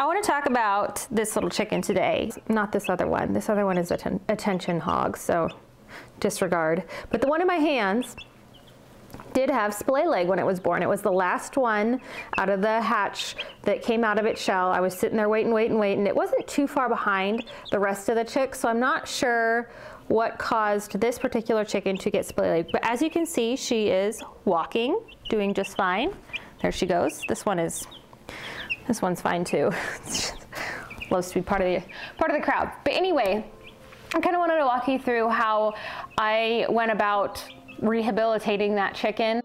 I want to talk about this little chicken today, not this other one. This other one is a attention hog, so disregard. But the one in my hands did have splay leg when it was born. It was the last one out of the hatch that came out of its shell. I was sitting there waiting, waiting, waiting. It wasn't too far behind the rest of the chicks, so I'm not sure what caused this particular chicken to get splay leg. But as you can see, she is walking, doing just fine. There she goes. This one is, this one's fine too. Loves to be part of the part of the crowd. But anyway, I kind of wanted to walk you through how I went about rehabilitating that chicken.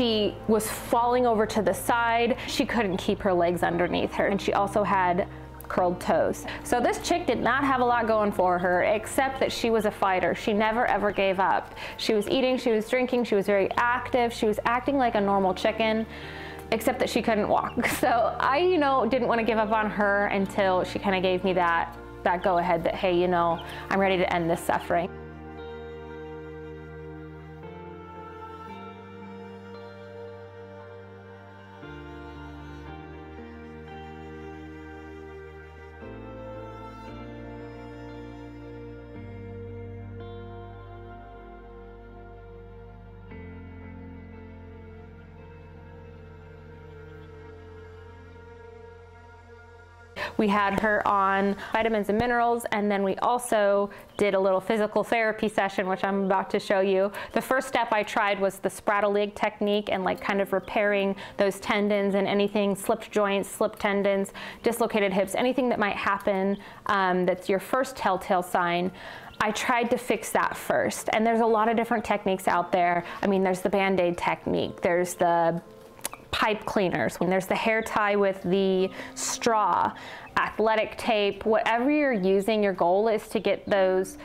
She was falling over to the side. She couldn't keep her legs underneath her. And she also had curled toes. So this chick did not have a lot going for her except that she was a fighter. She never ever gave up. She was eating, she was drinking, she was very active, she was acting like a normal chicken except that she couldn't walk. So I, you know, didn't want to give up on her until she kind of gave me that that go ahead that hey, you know, I'm ready to end this suffering. We had her on vitamins and minerals, and then we also did a little physical therapy session, which I'm about to show you. The first step I tried was the spraddle leg technique and like kind of repairing those tendons and anything, slipped joints, slipped tendons, dislocated hips, anything that might happen um, that's your first telltale sign. I tried to fix that first. And there's a lot of different techniques out there. I mean, there's the Band-Aid technique, there's the pipe cleaners, when there's the hair tie with the straw, athletic tape, whatever you're using, your goal is to get those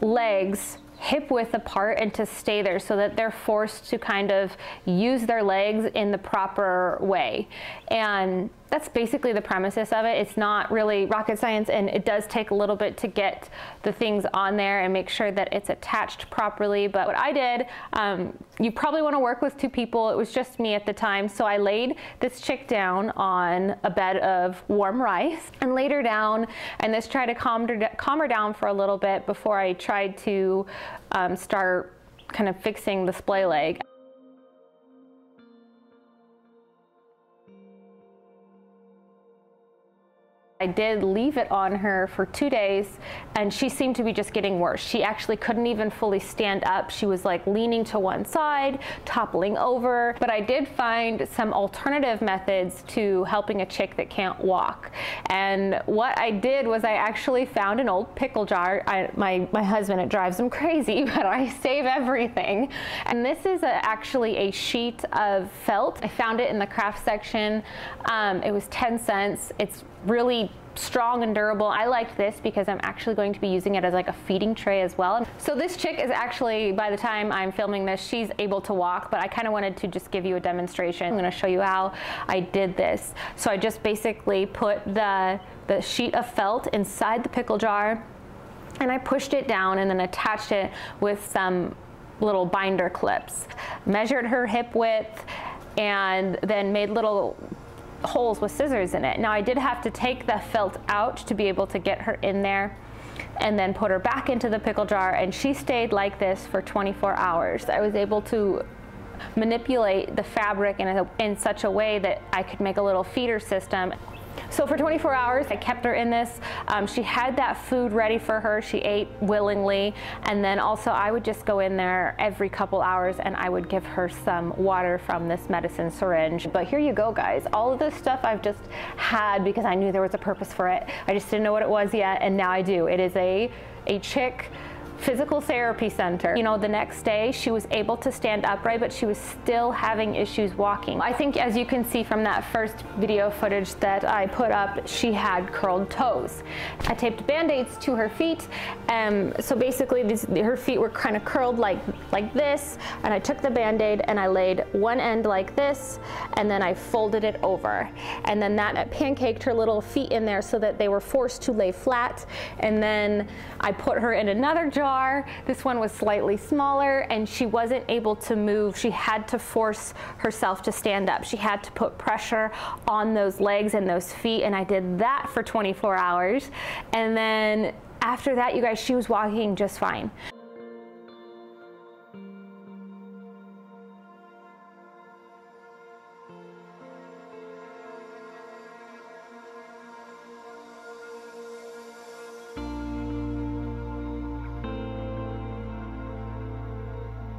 legs hip width apart and to stay there so that they're forced to kind of use their legs in the proper way. And that's basically the premises of it. It's not really rocket science and it does take a little bit to get the things on there and make sure that it's attached properly. But what I did, um, you probably want to work with two people. It was just me at the time. So I laid this chick down on a bed of warm rice and laid her down and this tried to calm her, calm her down for a little bit before I tried to um, start kind of fixing the splay leg. I did leave it on her for two days and she seemed to be just getting worse. She actually couldn't even fully stand up. She was like leaning to one side, toppling over. But I did find some alternative methods to helping a chick that can't walk. And what I did was I actually found an old pickle jar. I, my, my husband, it drives him crazy, but I save everything. And this is a, actually a sheet of felt. I found it in the craft section. Um, it was 10 cents. It's really strong and durable. I liked this because I'm actually going to be using it as like a feeding tray as well. So this chick is actually, by the time I'm filming this, she's able to walk, but I kind of wanted to just give you a demonstration. I'm gonna show you how I did this. So I just basically put the, the sheet of felt inside the pickle jar and I pushed it down and then attached it with some little binder clips. Measured her hip width and then made little holes with scissors in it. Now I did have to take the felt out to be able to get her in there and then put her back into the pickle jar and she stayed like this for 24 hours. I was able to manipulate the fabric in, a, in such a way that I could make a little feeder system so for 24 hours, I kept her in this. Um, she had that food ready for her. She ate willingly. And then also I would just go in there every couple hours and I would give her some water from this medicine syringe. But here you go, guys. All of this stuff I've just had because I knew there was a purpose for it. I just didn't know what it was yet, and now I do. It is a, a chick physical therapy center. You know, the next day she was able to stand upright, but she was still having issues walking. I think as you can see from that first video footage that I put up, she had curled toes. I taped band-aids to her feet. Um, so basically her feet were kind of curled like, like this. And I took the band-aid and I laid one end like this, and then I folded it over. And then that pancaked her little feet in there so that they were forced to lay flat. And then I put her in another jar jar. This one was slightly smaller and she wasn't able to move. She had to force herself to stand up. She had to put pressure on those legs and those feet and I did that for 24 hours. And then after that, you guys, she was walking just fine.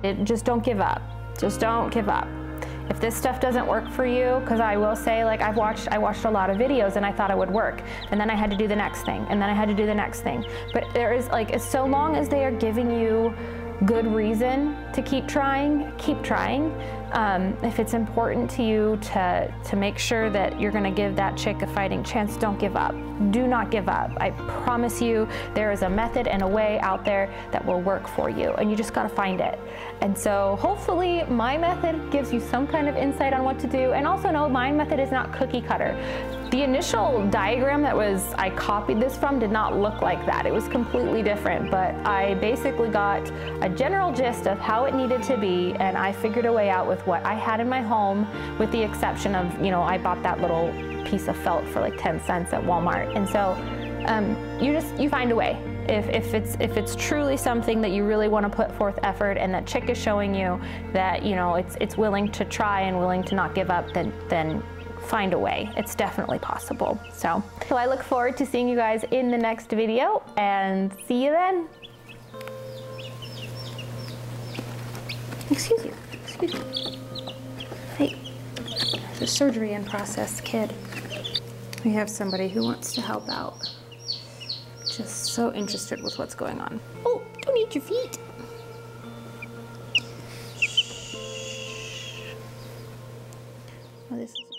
It, just don't give up. Just don't give up. If this stuff doesn't work for you, because I will say, like I've watched, I watched a lot of videos and I thought it would work, and then I had to do the next thing, and then I had to do the next thing. But there is like, so long as they are giving you good reason to keep trying, keep trying. Um, if it's important to you to, to make sure that you're going to give that chick a fighting chance, don't give up. Do not give up. I promise you there is a method and a way out there that will work for you, and you just got to find it. And so hopefully my method gives you some kind of insight on what to do. And also know my method is not cookie cutter. The initial diagram that was I copied this from did not look like that. It was completely different, but I basically got a general gist of how it needed to be, and I figured a way out with what I had in my home, with the exception of, you know, I bought that little piece of felt for like 10 cents at Walmart. And so um, you just, you find a way. If, if, it's, if it's truly something that you really want to put forth effort and that chick is showing you that, you know, it's, it's willing to try and willing to not give up, then, then find a way. It's definitely possible. So, so I look forward to seeing you guys in the next video and see you then. Excuse you. Excuse me. Hey, there's a surgery in process, kid. We have somebody who wants to help out. Just so interested with what's going on. Oh, don't eat your feet. Oh, this is